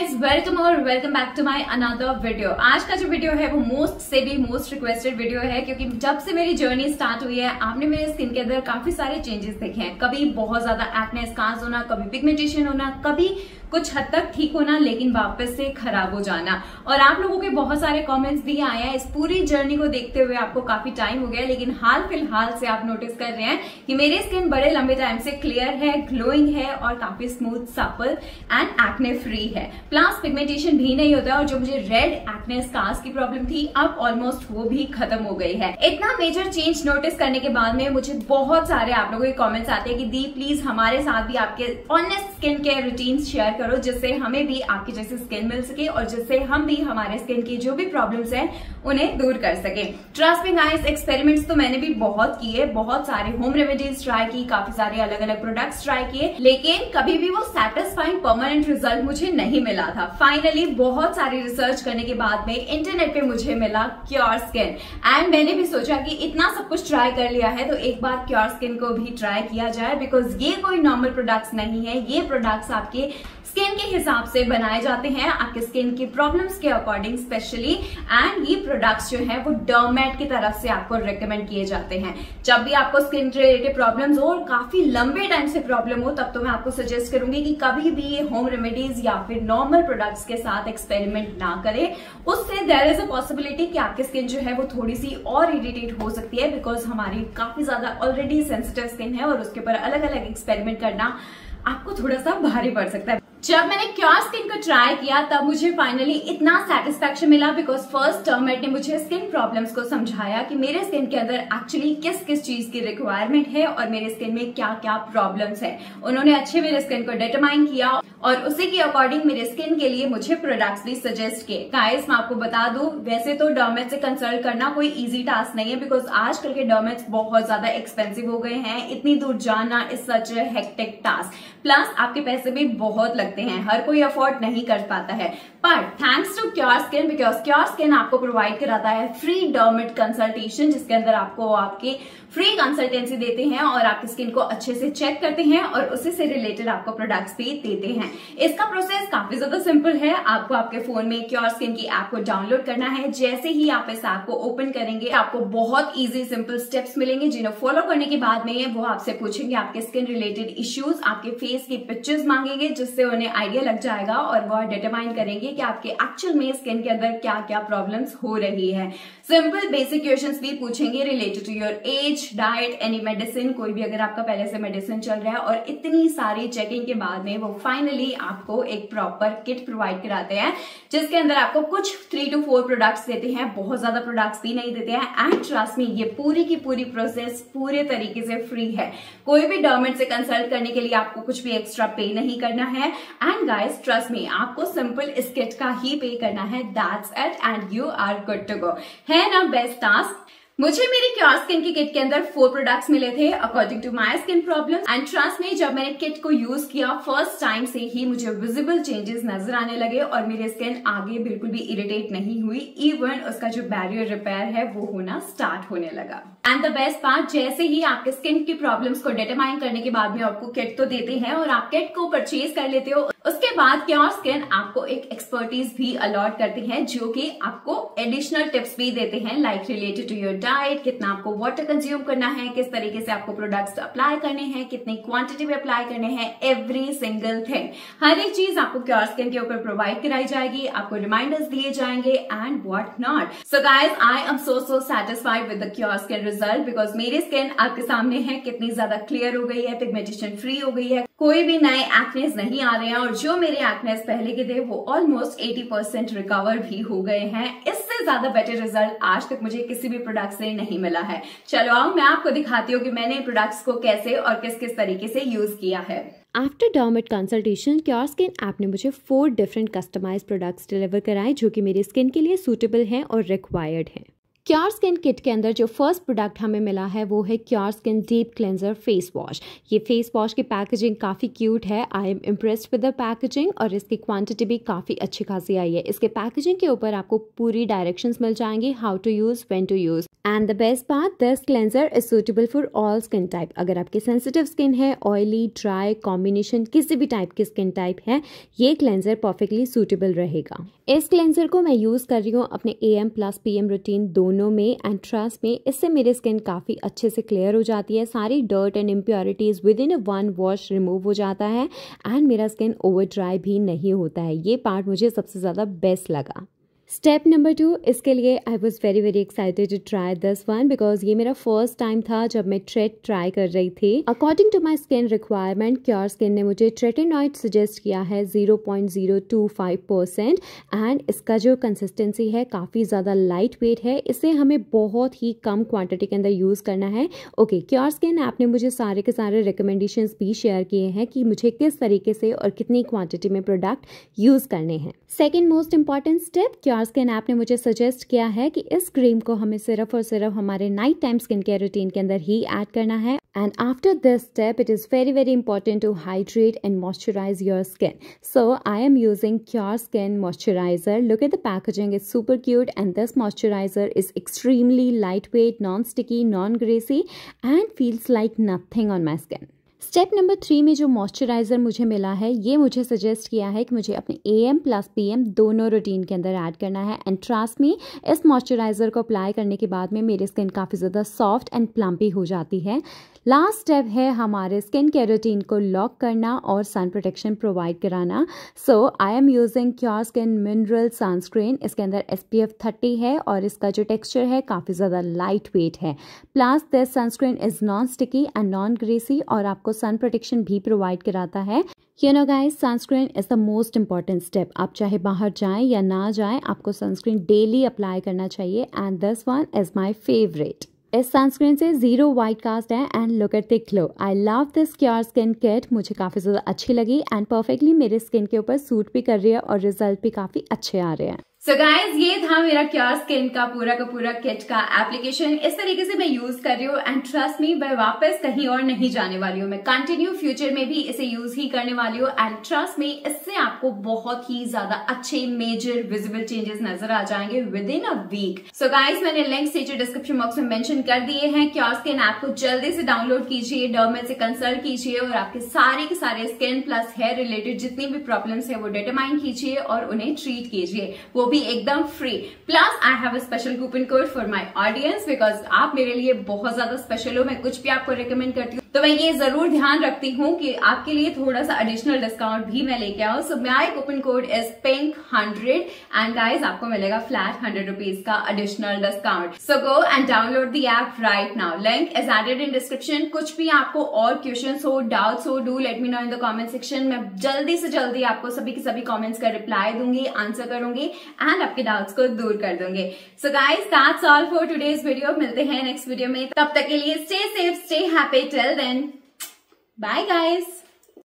Guys welcome और welcome back to my another video आज का जो वीडियो है, वो मोस्ट से भी मोस्ट रिक्वेस्टेड वीडियो है, क्योंकि जब से मेरी जर्नी स्टार्ट हुई है, आपने मेरे स्किन के अंदर काफ़ी सारे चेंजेस देखे हैं। कभी बहुत ज़्यादा एक्ने स्कार्स होना, कभी पिगमेंटेशन होना, कभी कुछ हद तक ठीक होना, लेकिन वापस से खराब हो जाना। और आप लोगों के बहुत सारे कमेंट्स भी आए हैं। इस पूरी जर्नी को देखते हुए आपको काफ़ी टाइम हो गया लेकिन हाल फ़िलहाल से आप नोटिस कर रहे हैं कि मेरी स्किन बड़े लंबे टाइम से क्लियर है ग्लोइंग है और काफ़ी smooth supple and acne free है। प्लस पिगमेंटेशन भी नहीं होता और जो मुझे रेड एक्ने स्कार्स की प्रॉब्लम थी, अब ऑलमोस्ट वो भी खत्म हो गई है। इतना मेजर चेंज नोटिस करने के बाद में मुझे बहुत सारे आप लोगों के कॉमेंट्स आते हैं कि दी प्लीज़ हमारे साथ भी आपके honest skin care routine share करो जिससे हमें भी आपकी जैसी स्किन मिल सके और जिससे हम भी हमारे स्किन की जो भी प्रॉब्लम्स हैं, उन्हें दूर कर सके। ट्रस्ट मी गाइस एक्सपेरिमेंट्स तो मैंने भी बहुत किए, बहुत सारे होम रेमेडीज ट्राई की, काफ़ी सारे अलग अलग प्रोडक्ट्स ट्राई किए, लेकिन कभी भी वो सेटिस्फाइंग परमानेंट रिज़ल्ट मुझे नहीं मिला था। फाइनली बहुत सारी रिसर्च करने के बाद में इंटरनेट पे मुझे मिला क्योर स्किन एंड मैंने भी सोचा कि इतना सब कुछ ट्राई कर लिया है तो एक बार क्योर स्किन को भी ट्राई किया जाए बिकॉज़ ये कोई नॉर्मल प्रोडक्ट्स नहीं है, ये प्रोडक्ट्स आपके स्किन के हिसाब से बनाए जाते हैं आपके स्किन की प्रॉब्लम्स के अकॉर्डिंग स्पेशली एंड ये प्रोडक्ट्स जो है वो डर्मेट की तरफ़ से आपको रिकमेंड किए जाते हैं। जब भी आपको स्किन रिलेटेड प्रॉब्लम्स हो और काफ़ी लंबे टाइम से प्रॉब्लम हो, तब तो मैं आपको सजेस्ट करूँगी कि कभी भी ये होम रेमेडीज या फिर नॉर्मल प्रोडक्ट्स के साथ एक्सपेरिमेंट ना करें। उससे देर इज़ अ पॉसिबिलिटी कि आपकी स्किन जो है वो थोड़ी सी और इरिटेट हो सकती है बिकॉज़ हमारी काफ़ी ज़्यादा ऑलरेडी सेंसिटिव स्किन है और उसके ऊपर अलग अलग एक्सपेरिमेंट करना आपको थोड़ा सा भारी पड़ सकता है। जब मैंने क्योर स्किन को ट्राई किया, तब मुझे फाइनली इतना सेटिस्फेक्शन मिला बिकॉज़ फ़र्स्ट टर्मेट ने मुझे स्किन प्रॉब्लम्स को समझाया कि मेरे स्किन के अंदर एक्चुअली किस किस चीज़ की रिक्वायरमेंट है और मेरे स्किन में क्या क्या प्रॉब्लम्स है। उन्होंने अच्छे मेरे स्किन को डिटरमाइन किया और उसी के अकॉर्डिंग मेरे स्किन के लिए मुझे प्रोडक्ट्स भी सजेस्ट किए। गाइस मैं आपको बता दू, वैसे तो डॉमेट से कंसल्ट करना कोई इजी टास्क नहीं है बिकॉज़ आजकल के डॉमेट्स बहुत ज़्यादा एक्सपेंसिव हो गए हैं। इतनी दूर जाना is such hectic task plus आपके पैसे भी बहुत लगते हैं। हर कोई अफोर्ड नहीं कर पाता है। पर thanks to Cure Skin because Cure Skin आपको प्रोवाइड कराता है फ्री डर्मिट कंसल्टेशन जिसके अंदर आपको आपकी फ्री कंसल्टेंसी देते हैं और आपकी स्किन को अच्छे से चेक करते हैं और उसी से रिलेटेड आपको प्रोडक्ट्स भी देते हैं। इसका प्रोसेस काफ़ी ज़्यादा सिंपल है। आपको आपके फ़ोन में क्योर स्किन की ऐप को डाउनलोड करना है। जैसे ही आप इस ऐप को ओपन करेंगे, आपको बहुत इजी सिंपल स्टेप्स मिलेंगे, जिन्हें फॉलो करने के बाद में वो आपसे पूछेंगे आपके स्किन रिलेटेड इश्यूज़ आपके फेस की पिक्चर्स मांगेंगे, जिससे उन्हें आइडिया लग जाएगा और वह डिटरमाइन करेंगे कि आपके एक्चुअल में स्किन के अंदर क्या क्या प्रॉब्लम्स हो रही है। सिंपल बेसिक क्वेश्चन भी पूछेंगे related to your age diet any medicine कोई भी अगर आपका पहले से मेडिसिन चल रहा है और इतनी सारी चेकिंग के बाद में वो फाइनली आपको एक प्रॉपर किट प्रोवाइड कराते हैं, जिसके अंदर आपको कुछ थ्री टू फोर प्रोडक्ट्स देते हैं। बहुत ज़्यादा प्रोडक्ट्स भी नहीं देते हैं। एंड ट्रस्ट मी ये पूरी की पूरी प्रोसेस पूरे तरीके से फ्री है। कोई भी डॉमेंट से कंसल्ट करने के लिए आपको कुछ भी एक्स्ट्रा पे नहीं करना है। एंड गाइस ट्रस्ट मी आपको सिंपल इस किट का ही पे करना है that's it and you are good to go है ना बेस्ट टास्क मुझे मेरी क्योर स्किन की किट के अंदर फोर प्रोडक्ट्स मिले थे according to my skin problem and trust में जब मैंने किट को यूज़ किया फ़र्स्ट टाइम से ही मुझे विजिबल चेंजेस नज़र आने लगे और मेरी स्किन आगे बिल्कुल भी इरिटेट नहीं हुई इवन उसका जो बैरियर रिपेयर है, वो होना स्टार्ट होने लगा. एंड द बेस्ट पार्ट जैसे ही आपके स्किन की प्रॉब्लम्स को डिटरमाइन करने के बाद में आपको किट तो देते हैं और आप किट को परचेज कर लेते हो उसके बाद क्योर स्किन आपको एक एक्सपर्टीज भी अलॉट करती है, जो कि आपको एडिशनल टिप्स भी देते हैं like related to your diet कितना आपको वाटर कंज्यूम करना है, किस तरीके से आपको प्रोडक्ट्स अप्लाई करने हैं, कितनी क्वांटिटी में अप्लाई करने हैं एवरी सिंगल थिंग हर एक चीज़ आपको क्योर स्किन के ऊपर प्रोवाइड कराई जाएगी, आपको रिमाइंडर्स दिए जाएँगे and what not so guys I am so so satisfied with the Cure Skin result because मेरी स्किन आपके सामने है, कितनी ज़्यादा क्लियर हो गई है पिगमेंटेशन फ्री हो गई है कोई भी नए एक्नेस नहीं आ रहे हैं और जो मेरे एक्नेस पहले के थे, वो ऑलमोस्ट 80 परसेंट रिकवर भी हो गए हैं। इससे ज़्यादा बेटर रिज़ल्ट आज तक मुझे किसी भी प्रोडक्ट से नहीं मिला है। चलो आओ, मैं आपको दिखाती हूँ कि मैंने प्रोडक्ट्स को कैसे और किस किस तरीके से यूज़ किया है। After dermat consultation Cure Skin app ने मुझे four different customise products deliver कराए, जो कि मेरी स्किन के लिए सूटेबल हैं और रिक्वायर्ड हैं। क्योर स्किन किट के अंदर जो फ़र्स्ट प्रोडक्ट हमें मिला है, वो है Cure Skin deep cleanser face wash ये फेस वॉश की पैकेजिंग काफ़ी क्यूट है. I am impressed with the packaging और इसकी क्वांटिटी भी काफ़ी अच्छी खासी आई है. इसके पैकेजिंग के ऊपर आपको पूरी डायरेक्शंस मिल जाएँगी how to use when to use and the best बात this cleanser is suitable for all skin type अगर आपकी सेंसिटिव स्किन है ऑयली ड्राई कॉम्बिनेशन किसी भी टाइप की स्किन टाइप है, ये क्लेंजर परफेक्टली सुटेबल रहेगा. इस क्लेंजर को मैं यूज़ कर रही हूँ अपने A M plus P M routine दोनों में एंड ट्रस्ट में, इससे मेरी स्किन काफ़ी अच्छे से क्लियर हो जाती है। सारी dirt and impurities within one wash remove हो जाता है एंड मेरा स्किन ओवर ड्राई भी नहीं होता है। ये पार्ट मुझे सबसे ज़्यादा बेस्ट लगा। स्टेप नंबर टू इसके लिए I was very very excited to try this one because ये मेरा फ़र्स्ट टाइम था जब मैं ट्रेट ट्राई कर रही थी। According to my skin requirement Cure Skin ने मुझे ट्रेटेनॉइड सजेस्ट किया है zero point zero two five percent and इसका जो कंसिस्टेंसी है काफ़ी ज़्यादा लाइट वेट है। इसे हमें बहुत ही कम क्वांटिटी के अंदर यूज़ करना है। ओके क्योर स्किन ऐप ने मुझे सारे के सारे रिकमेंडेशन भी शेयर किए हैं कि मुझे किस तरीके से और कितनी क्वान्टिटी में प्रोडक्ट यूज़ करने हैं। Second most important step Cure Skin app ने मुझे सजेस्ट किया है कि इस क्रीम को हमें सिर्फ़ और सिर्फ़ हमारे night time skin care routine के अंदर ही ऐड करना है। And after this step it is very very important to hydrate and moisturise your skin so I am using Cure Skin moisturiser look at the packaging is super cute and this moisturiser is extremely light weight non sticky non greasy and feels like nothing on my skin step number three में जो moisturiser मुझे मिला है, ये मुझे suggest किया है कि मुझे अपने A M plus P M दोनों रूटीन के अंदर ऐड करना है। एंड ट्रास्ट में इस मॉइस्चराइज़र को अप्लाई करने के बाद में मेरी स्किन काफ़ी ज़्यादा सॉफ्ट एंड प्लम्पी हो जाती है। लास्ट स्टेप है हमारे स्किन केयर रूटीन को लॉक करना और सन प्रोटेक्शन प्रोवाइड कराना। So I am using Cure Skin mineral sunscreen इसके अंदर एस पी एफ़ थर्टी है और इसका जो टेक्सचर है काफ़ी ज़्यादा लाइट वेट है। Plus this sunscreen is non sticky and non greasy और आपको सन प्रोटेक्शन भी प्रोवाइड कराता है। You know guys sunscreen is the most important step आप चाहे बाहर जाएँ या ना जाएँ, आपको सनस्क्रीन डेली अप्लाई करना चाहिए and this one is my favourite इस सनस्क्रीन से ज़ीरो वाइट कास्ट है and look at the glow I love this Cure Skin kit मुझे काफ़ी ज़्यादा अच्छी लगी एंड परफेक्टली मेरे स्किन के ऊपर सूट भी कर रही है और रिज़ल्ट भी काफ़ी अच्छे आ रहे हैं। सो so गाइज़ ये था मेरा क्योर स्किन का पूरा का पूरा किट का एप्लीकेशन इस तरीके से मैं यूज़ कर रही हूँ एंड ट्रस्ट मी मैं वापस कहीं और नहीं जाने वाली हूँ। मैं कंटिन्यू फ्यूचर में भी इसे यूज़ ही करने वाली हूँ एंड ट्रस्ट मी इससे आपको बहुत ही ज़्यादा अच्छे मेजर विजिबल चेंजेस नज़र आ जाएँगे within a week so guys मैंने लिंक नीचे डिस्क्रिप्शन बॉक्स में मेंशन कर दिए हैं। क्योर स्किन ऐप को जल्दी से डाउनलोड कीजिए डर्मेट से कंसल्ट कीजिए और आपके सारे के सारे स्किन प्लस हेयर रिलेटेड जितनी भी प्रॉब्लम्स है वो डिटरमाइन कीजिए और उन्हें ट्रीट कीजिए। वो भी एकदम free plus I have a special coupon code for my audience because आप मेरे लिए बहुत ज़्यादा स्पेशल हो, मैं कुछ भी आपको रिकमेंड करती हूँ। तो मैं ये ज़रूर ध्यान रखती हूँ कि आपके लिए थोड़ा सा एडिशनल डिस्काउंट भी मैं लेके आऊँ। So my coupon code is pink hundred and guys आपको मिलेगा फ्लैट हंड्रेड रुपीज़ का additional discount so go and download the app right now link is added in description कुछ भी आपको और क्वेश्चन हो डाउट्स हो do let me know in the comment section मैं जल्दी से जल्दी आपको सभी के सभी कॉमेंट्स का रिप्लाई दूँगी आंसर करूँगी एंड आपके डाउट्स को दूर कर दूँगे. So guys that's all for today's video मिलते हैं नेक्स्ट वीडियो में. तब तक के लिए stay safe stay happy till then bye guys